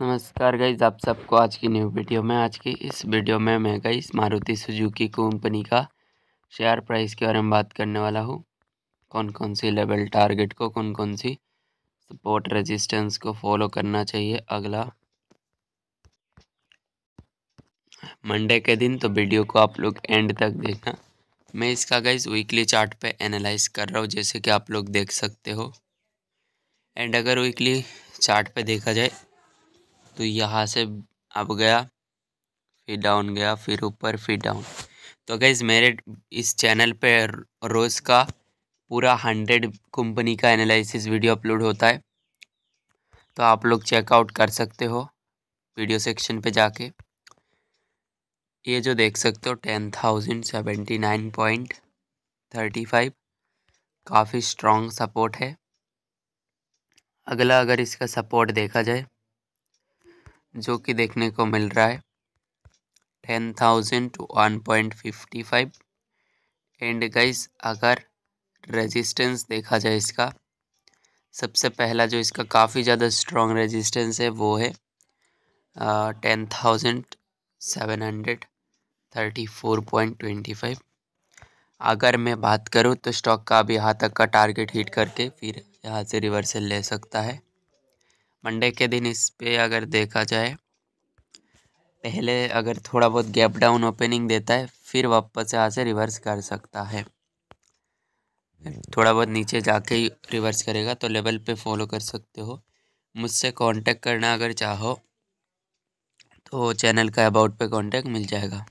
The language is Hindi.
नमस्कार गाइज़ आप सबको आज की न्यू वीडियो में, आज की इस वीडियो में मैं गाइज़ मारुति सुजुकी कंपनी का शेयर प्राइस के बारे में बात करने वाला हूँ। कौन कौन सी लेवल टारगेट को कौन कौन सी सपोर्ट रेजिस्टेंस को फॉलो करना चाहिए, अगला। मंडे के दिन तो वीडियो को आप लोग एंड तक देखना। मैं इसका गाइज़ वीकली चार्ट पे एनालाइज कर रहा हूँ, जैसे कि आप लोग देख सकते हो। एंड अगर वीकली चार्ट पे देखा जाए तो यहाँ से अब गया, फिर डाउन गया, फिर ऊपर, फिर डाउन तो गैज़ मेरे इस चैनल पे रोज़ का पूरा हंड्रेड कंपनी का एनालिसिस वीडियो अपलोड होता है। तो आप लोग चेकआउट कर सकते हो वीडियो सेक्शन पे जाके। ये जो देख सकते हो ten thousand seventy nine point thirty five काफ़ी स्ट्रॉन्ग सपोर्ट है। अगला अगर इसका सपोर्ट देखा जाए जो कि देखने को मिल रहा है। Ten thousand two one point fifty five and guys अगर रेजिस्टेंस देखा जाए इसका, सबसे पहला जो इसका काफ़ी ज़्यादा स्ट्रॉन्ग रेजिस्टेंस है, वो है ten thousand seven hundred thirty four point twenty five अगर मैं बात करूँ तो स्टॉक का अभी यहाँ तक का टारगेट हिट करके फिर यहाँ से रिवर्सल ले सकता है। मंडे के दिन इस पे अगर देखा जाए, पहले अगर थोड़ा बहुत गैप डाउन ओपनिंग देता है, फिर वापस यहाँ से रिवर्स कर सकता है। थोड़ा बहुत नीचे जाके ही रिवर्स करेगा तो लेवल पे फॉलो कर सकते हो। मुझसे कांटेक्ट करना अगर चाहो तो चैनल का अबाउट पे कांटेक्ट मिल जाएगा।